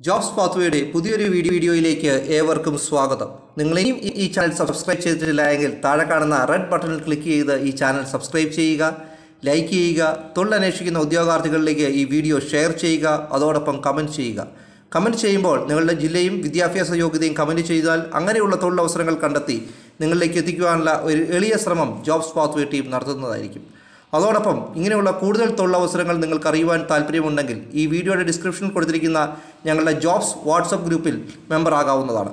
Jobs പാത്വേയുടെ പുതിയൊരു video വീഡിയോയിലേക്ക് ഏവർക്കും സ്വാഗതം. നിങ്ങൾ ഇനിയും ഈ- ചാനൽ സബ്സ്ക്രൈബ് ചെയ്തിട്ടില്ല എങ്കിൽ താഴെ കാണുന്ന റെഡ് ബട്ടണിൽ ക്ലിക്ക് ചെയ്ത് ഈ ചാനൽ സബ്സ്ക്രൈബ് ചെയ്യുക ലൈക്ക് ചെയ്യുക തൊഴിലന്വേഷിക്കുന്ന ഉദ്യോഗാർത്ഥികളിലേക്ക് ഈ വീഡിയോ ഷെയർ ചെയ്യുക അതോടൊപ്പം കമന്റ് ചെയ്യുക. കമന്റ് ചെയ്യുമ്പോൾ നിങ്ങളുടെ ജില്ലയും വിദ്യാഭ്യാസ യോഗ്യതയും കമന്റ് ചെയ്താൽ അങ്ങനെയുള്ള തൊഴിലവസരങ്ങൾ കണ്ടെത്തി നിങ്ങളിലേക്ക് എത്തിക്കുവാനുള്ള ഒരു എളിയ ശ്രമം ജോബ്സ് പാത്വേ ടീം നടത്തുന്നതായിരിക്കും. അതോടൊപ്പം ഇങ്ങനെയുള്ള കൂടുതൽ തൊഴിലവസരങ്ങൾ നിങ്ങൾക്ക് അറിയുവാൻ താല്പര്യമുണ്ടെങ്കിൽ ഈ വീഡിയോയുടെ ഡിസ്ക്രിപ്ഷനിൽ കൊടുത്തിരിക്കുന്ന ഞങ്ങളുടെ ജോബ്സ് വാട്സപ്പ് ഗ്രൂപ്പിൽ മെമ്പർ ആകാവുന്നതാണ്.